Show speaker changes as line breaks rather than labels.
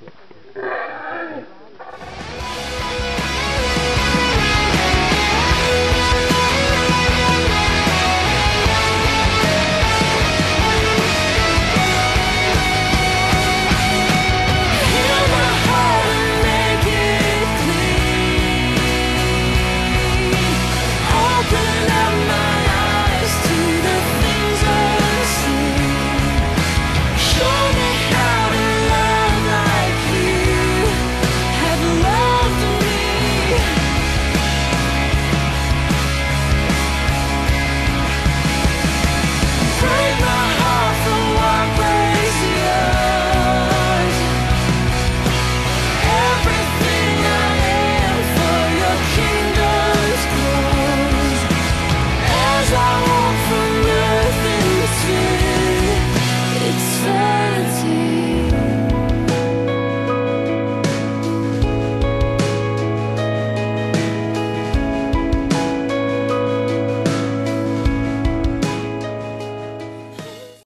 Yep.